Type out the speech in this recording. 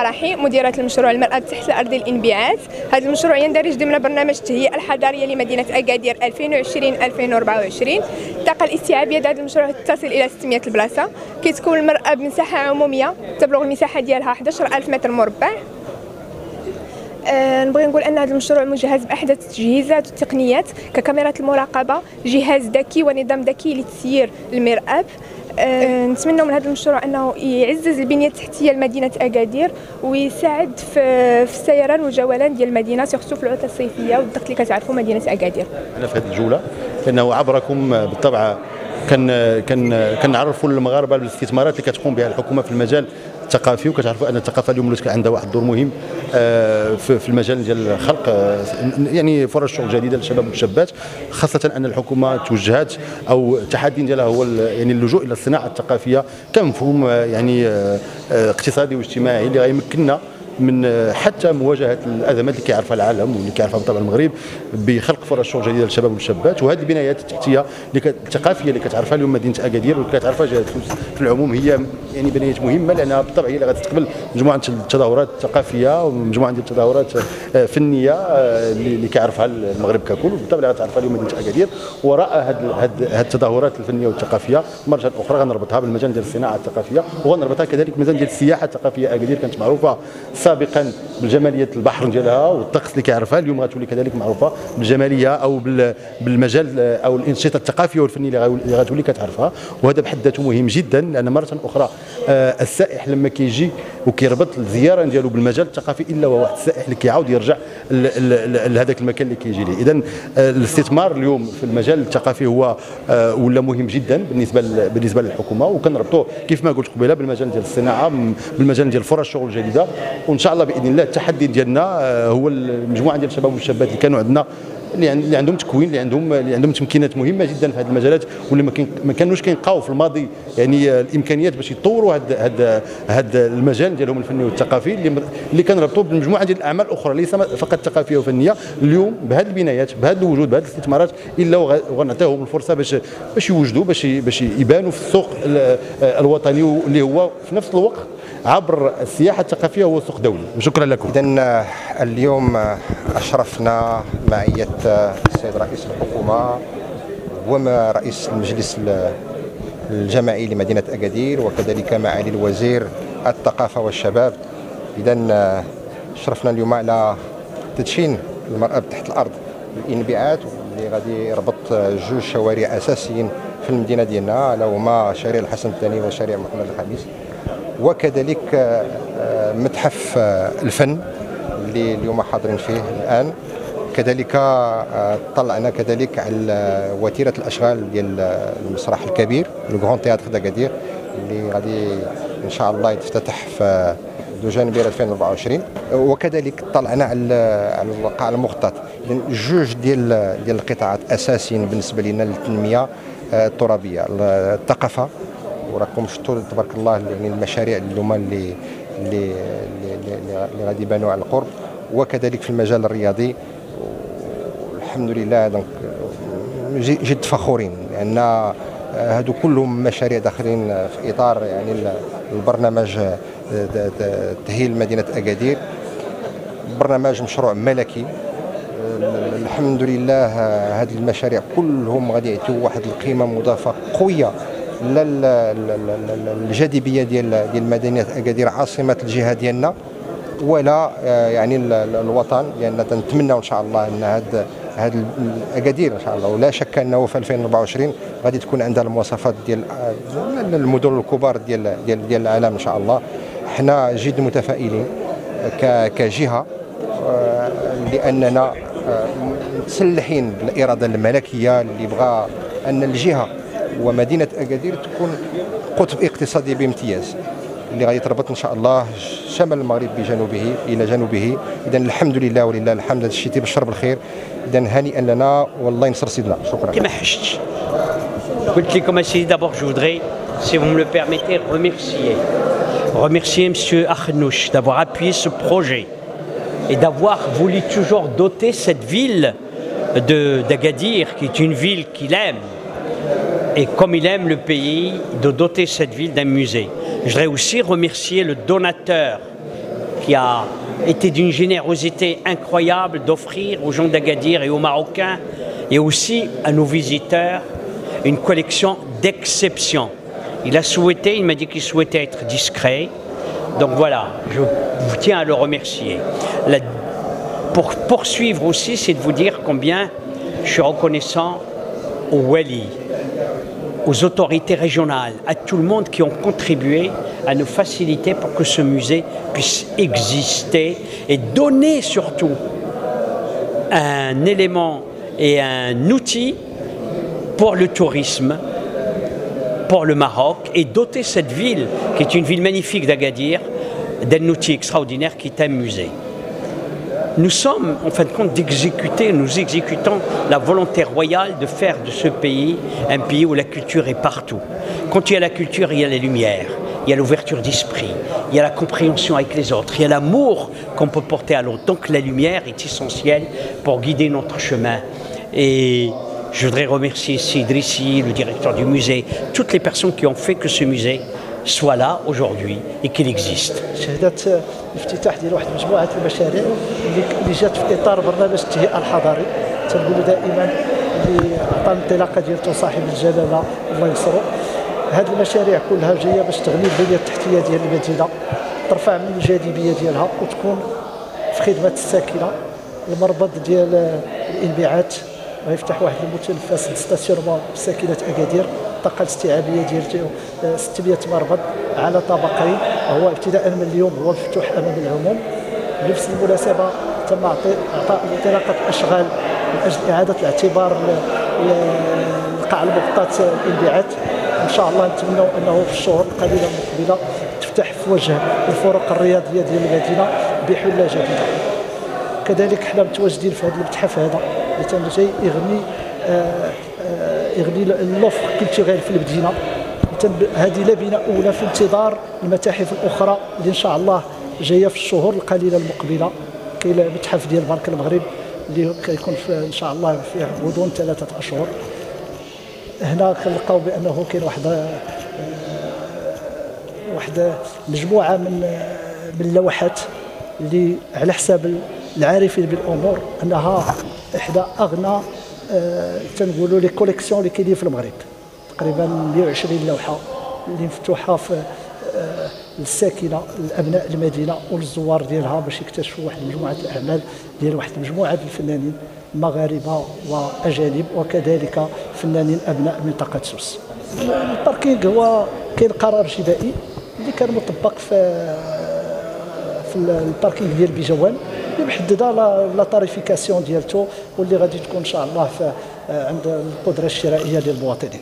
الفلاحي مديرة المشروع المرأة تحت الأرض الإنبعاث. هذا المشروع يندرج ضمن برنامج التهيئة الحضارية لمدينة أكادير 2020-2024 الطاقة الاستيعابية لهذا المشروع تصل إلى 600 البلاصة. كتكون المرأة بمساحة عمومية تبلغ المساحة ديالها 11000 متر مربع. أه نبغي نقول أن هذا المشروع مجهز بأحدث التجهيزات والتقنيات ككاميرات المراقبة جهاز ذكي ونظام ذكي لتسيير المرآب. نتمنى من هذا المشروع أنه يعزز البنيه التحتيه لمدينة أكادير ويساعد في, في السيران والجولان ديال المدينة سيرتو في العطلة الصيفية والضغط اللي كتعرفوا مدينة أكادير. أنا في هذه الجولة لأنه عبركم بالطبع كنعرفوا المغاربة بالاستثمارات اللي كتقوم بها الحكومة في المجال الثقافي وكتعرفوا أن الثقافة اليوم عندها واحد الدور مهم آه، في المجال ديال خلق آه، يعني فرص شغل جديدة للشباب والشابات خاصة أن الحكومة توجهات أو التحدي ديالها هو يعني اللجوء إلى الصناعة الثقافية كمفهوم آه، يعني اقتصادي واجتماعي اللي غيمكننا من حتى مواجهة الأزمات اللي كيعرفها العالم واللي كيعرفها بالطبع المغرب بخلق فرص شغل جديدة للشباب والشابات وهذه البنايات التحتيه الثقافية اللي كتعرفها اليوم مدينة أكادير واللي كتعرفها جهه في العموم هي يعني بنايات مهمة لأنها بالطبع هي اللي غتستقبل مجموعة التظاهرات الثقافية ومجموعة ديال التظاهرات آه، فنية آه، اللي كيعرفها المغرب ككل. وبالطبع غتعرفها اليوم مدينة أكادير وراء هذه التظاهرات الفنية والثقافية. مره أخرى غنربطها بالمجال ديال الصناعة الثقافية وغنربطها كذلك بالمجال ديال السياحة الثقافية. أكادير كانت معروفة سابقا بالجمالية البحر ديالها والطقس اللي كيعرفها. اليوم غتولي كذلك معروفة بالجمالية أو بالمجال أو الإنشطة الثقافية والفنية اللي غتولي كتعرفها. وهذا بحد ذاته مهم جدا لأن مرة أخرى آه، السائح لما كيجي وكيربط الزيارة ديالو بالمجال الثقافي إلا هو واحد السائح اللي كيعاود يرجع لهذاك المكان اللي كيجي ليه. اذا آه، الاستثمار اليوم في المجال الثقافي هو آه، ولا مهم جدا بالنسبة بالنسبة للحكومة. وكنربطوه كيف ما قلت قبيلة بالمجال ديال الصناعة بالمجال ديال فرص الشغل الجديدة. وإن شاء الله بإذن الله التحدي ديالنا هو المجموعة ديال الشباب والشابات اللي كانوا عندنا. اللي عندهم تكوين اللي عندهم اللي عندهم تمكينات مهمة جدا في هذه المجالات واللي ما كانوش كيلقاو في الماضي يعني الإمكانيات باش يطوروا هذا هذا هذا المجال ديالهم الفني والثقافي اللي اللي كنربطوا بمجموعة ديال الأعمال الاخرى ليس فقط ثقافية وفنية اليوم بهذه البنايات بهذا الوجود بهذه الاستثمارات إلا وغنعطيهم الفرصة باش باش يوجدوا باش باش يبانوا في السوق الوطني اللي هو في نفس الوقت عبر السياحة الثقافية هو سوق دولي. شكرا لكم. اذا اليوم أشرفنا معية السيد رئيس الحكومة ورئيس المجلس الجماعي لمدينة أكادير وكذلك معالي الوزير الثقافة والشباب. اذا شرفنا اليوم على تدشين المرأة تحت الأرض الانبعاث اللي غادي يربط جوج شوارع أساسيين في المدينة ديالنا اللي هما شارع الحسن الثاني وشارع محمد الخامس وكذلك آه، متحف آه، الفن. اللي اليوم حاضرين فيه الآن. كذلك آه، طلعنا كذلك على وتيرة الأشغال ديال المسرح الكبير غران تياتر داكادير اللي غادي إن شاء الله يتفتح في دو جانبير 2024 وكذلك طلعنا على على القاع المخطط جوج ديال ديال القطاعات أساسيين بالنسبة لنا للتنمية الترابية الثقافة. وراكم شفتوا تبارك الله يعني المشاريع اللي هما اللي اللي اللي غادي يبانوا على القرب وكذلك في المجال الرياضي. الحمد لله دونك جد فخورين لأن هادو كلهم مشاريع داخلين في إطار يعني البرنامج تأهيل مدينة أكادير. برنامج مشروع ملكي. الحمد لله هذه المشاريع كلهم غادي يعطيو واحد القيمة مضافة قوية لا الجاذبية ديال ديال مدينة أكادير عاصمة الجهة ديالنا ولا آه، يعني الوطن لأن تنتمنى إن شاء الله إن هذا هذا اكادير إن شاء الله ولا شك أنه في 2024 غادي تكون عندها المواصفات ديال آه، المدن الكبار ديال ديال ديال العالم إن شاء الله. حنا جد متفائلين كجهة آه، لأننا مسلحين بالإرادة الملكية اللي بغى أن الجهة ومدينة اكادير تكون قطب اقتصادي بامتياز اللي غادي تربط إن شاء الله شمال المغرب بجنوبه إلى جنوبه. إذا الحمد لله ولله الحمد هذا الشيء تيبشر بالخير إذا هنيئا لنا والله ينصر سيدنا. شكرا. كما حشتش قلت لكم اسيدي d'abord je voudrais, si vous me le permettez, remercier. Remercier M. Akhannouch d'avoir appuyé ce projet et d'avoir voulu toujours doter cette ville d'Agadir, qui est une ville qu'il aime, et comme il aime le pays, de doter cette ville d'un musée. Je voudrais aussi remercier le donateur qui a été d'une générosité incroyable d'offrir aux gens d'Agadir et aux Marocains et aussi à nos visiteurs une collection d'exception. Il a souhaité, il m'a dit qu'il souhaitait être discret. Donc voilà, je vous tiens à le remercier. pour poursuivre aussi, c'est de vous dire combien je suis reconnaissant au Wali, aux autorités régionales, à tout le monde qui ont contribué à nous faciliter pour que ce musée puisse exister et donner surtout un élément et un outil pour le tourisme, pour le Maroc et doter cette ville, qui est une ville magnifique d'Agadir, d'un outil extraordinaire qui est un musée. Nous sommes, en fin de compte, d'exécuter, nous exécutons la volonté royale de faire de ce pays un pays où la culture est partout. Quand il y a la culture, il y a les lumières, il y a l'ouverture d'esprit, il y a la compréhension avec les autres, il y a l'amour qu'on peut porter à l'autre. Donc la lumière est essentielle pour guider notre chemin. Et je voudrais remercier Sidrissi, le directeur du musée, toutes les personnes qui ont fait que ce musée soit là aujourd'hui et qu'il existe. الافتتاح ديال واحد المشاريع اللي جات في إطار برنامج التهيئة الحضاري. تنقولوا دائما اللي عطى الانطلاقة ديالته صاحب الجلالة الله ينصرو هذه المشاريع كلها جاية باش تغني البنية التحتية ديال المدينة ترفع من الجاذبية ديالها وتكون في خدمة الساكنة. المربط ديال الانبعاث غيفتح واحد المتنفس ستاسيونمون ساكنة أكادير. الطاقة الاستيعابية ديال 600 مربط على طابقين هو ابتداء من اليوم هو مفتوح أمام العموم. بنفس المناسبة تم أعطاء انطلاقة أشغال من أجل إعادة الاعتبار القاع المغطاه الإنبعاث. إن شاء الله نتمنى أنه في الشهور القليله المقبلة تفتح في وجه الفرق الرياضية ديال المدينة بحله جديدة. كذلك حنا متواجدين في هذا المتحف هذا اللي جاي يغني آه يغني اللوف كولتوريل في المدينة. هذه لبنة أولى في انتظار المتاحف الأخرى اللي إن شاء الله جاية في الشهور القليلة المقبلة. كاين المتحف ديال بنك المغرب اللي كيكون إن شاء الله في غضون ثلاثة اشهر هنا كنلقاو بأنه كاين واحد واحد مجموعة من من اللوحات اللي على حساب العارفين بالأمور أنها إحدى أغنى آه تنقولوا لي كوليكسيون اللي كاينين في المغرب. تقريبا 120 لوحة اللي مفتوحة في آه للساكنه لابناء المدينة وللزوار ديالها باش يكتشفوا واحد مجموعة الأعمال ديال واحد مجموعة الفنانين مغاربة وأجانب وكذلك فنانين أبناء منطقة سوس. ال parking هو كاين قرار جبائي اللي كان مطبق في في ال parking ديال بيجوان. اللي محدده la tarification ديالته واللي غادي تكون إن شاء الله عند القدرة الشرائية ديال المواطنين